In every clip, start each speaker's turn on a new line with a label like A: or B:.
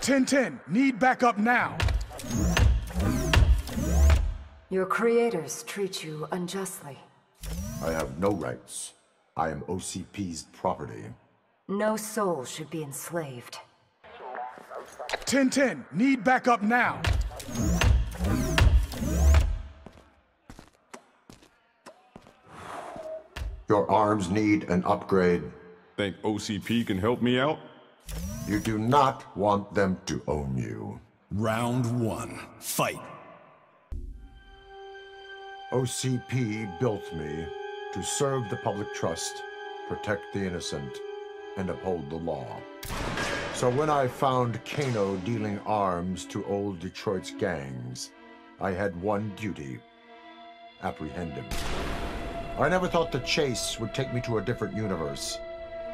A: Ten ten. Need backup now.
B: Your creators treat you unjustly.
C: I have no rights. I am OCP's property.
B: No soul should be enslaved.
A: Ten ten. Need backup now.
C: Your arms need an upgrade.
D: Think OCP can help me out?
C: You do not want them to own you.
E: Round one. Fight.
C: OCP built me to serve the public trust, protect the innocent, and uphold the law. So when I found Kano dealing arms to old Detroit's gangs, I had one duty. Apprehend him. I never thought the chase would take me to a different universe,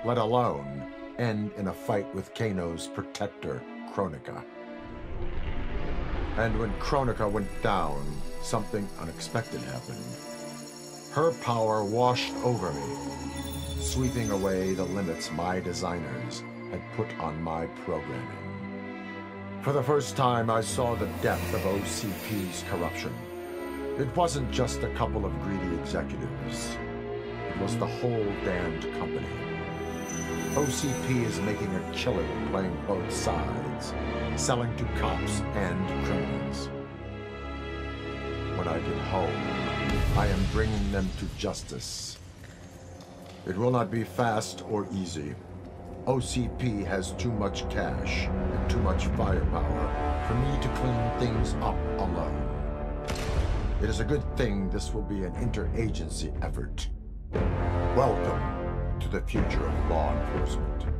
C: let alone end in a fight with Kano's protector, Kronika. And when Kronika went down, something unexpected happened. Her power washed over me, sweeping away the limits my designers had put on my programming. For the first time, I saw the depth of OCP's corruption. It wasn't just a couple of greedy executives. It was the whole damned company. OCP is making a killing playing both sides, selling to cops and criminals. When I get home, I am bringing them to justice. It will not be fast or easy. OCP has too much cash and too much firepower for me to clean things up alone. It is a good thing this will be an interagency effort. Welcome to the future of law enforcement.